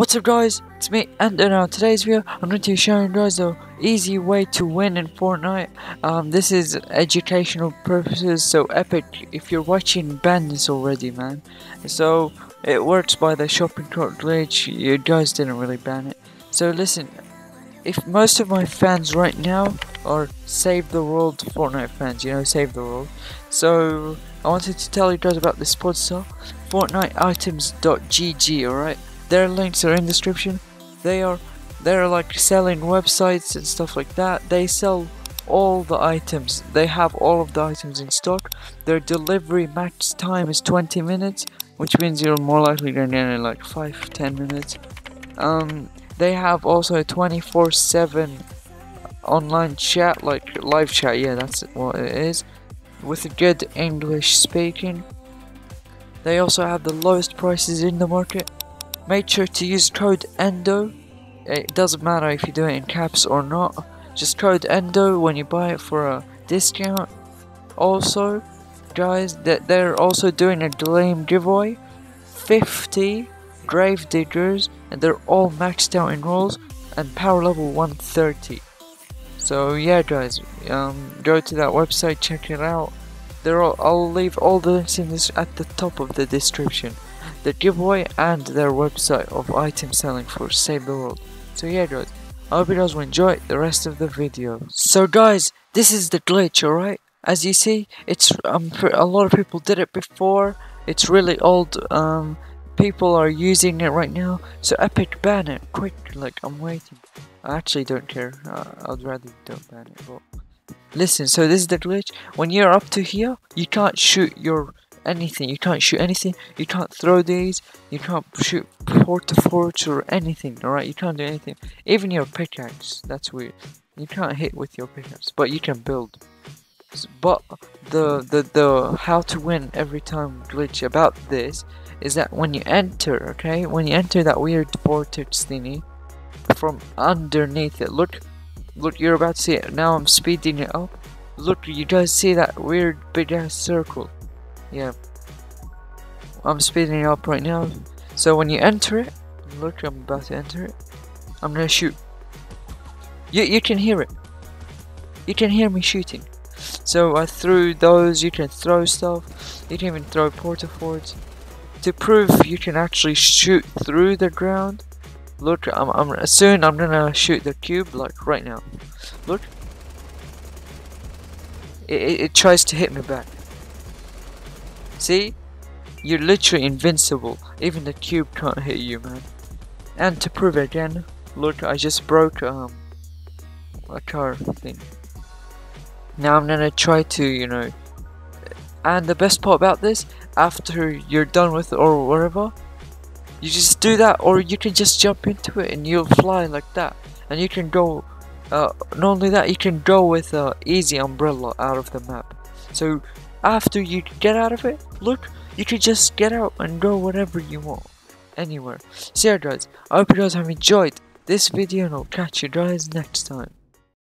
What's up guys, it's me and in uh, today's video I'm going to be showing you guys the easy way to win in Fortnite. Um, this is educational purposes so epic if you're watching ban this already man. So it works by the shopping cart glitch, you guys didn't really ban it. So listen, if most of my fans right now are Save the World Fortnite fans, you know Save the World. So I wanted to tell you guys about this sponsor, FortniteItems.gg alright. Their links are in the description. They are they're like selling websites and stuff like that. They sell all the items. They have all of the items in stock. Their delivery max time is 20 minutes, which means you're more likely to get it in like 5-10 minutes. Um, they have also a 24/7 online chat, like live chat. Yeah, that's what it is, with a good English speaking. They also have the lowest prices in the market Make sure to use code ENDO. It doesn't matter if you do it in caps or not. Just code ENDO when you buy it for a discount. Also, guys, that they're also doing a Gleam giveaway. 50 Grave Diggers, and they're all maxed out in rolls and power level 130. So yeah, guys, um, go to that website, check it out. There, I'll leave all the links in this at the top of the description the giveaway and their website of item selling for Save the World. So yeah guys, I hope you guys will enjoy the rest of the video. So guys, this is the glitch, alright? As you see, it's um, a lot of people did it before. It's really old. Um, people are using it right now. So Epic ban it quick. Like I'm waiting. I actually don't care. Uh, I'd rather don't ban it. But listen. So this is the glitch. When you're up to here, you can't shoot your anything. You can't shoot anything. You can't throw these. You can't shoot port to forge or anything. Alright, you can't do anything. Even your pickaxe. That's weird. You can't hit with your pickaxe, but you can build. But the the the how to win every time glitch about this is that when you enter, okay, when you enter that weird vortex thingy from underneath it, look, look, you're about to see it. Now I'm speeding it up. Look, you guys see that weird big ass circle? Yeah. I'm speeding it up right now. So when you enter it, look, I'm about to enter it. I'm gonna shoot. You you can hear it. You can hear me shooting. So I threw those. You can throw stuff. You can even throw Port-a-Forts. To prove you can actually shoot through the ground. Look, I'm, I'm soon. I'm gonna shoot the cube like right now. Look. It, it, it tries to hit me back. See? You're literally invincible. Even the cube can't hit you, man. And to prove it again, look, I just broke um a car thing. Now I'm gonna try to, you know, and the best part about this, after you're done with it or whatever, you just do that, or you can just jump into it and you'll fly like that, and you can go. Uh, not only that, you can go with uh, easy umbrella out of the map. So after you get out of it, look, you can just get out and go wherever you want. Anywhere. So yeah guys, I hope you guys have enjoyed this video and I'll catch you guys next time.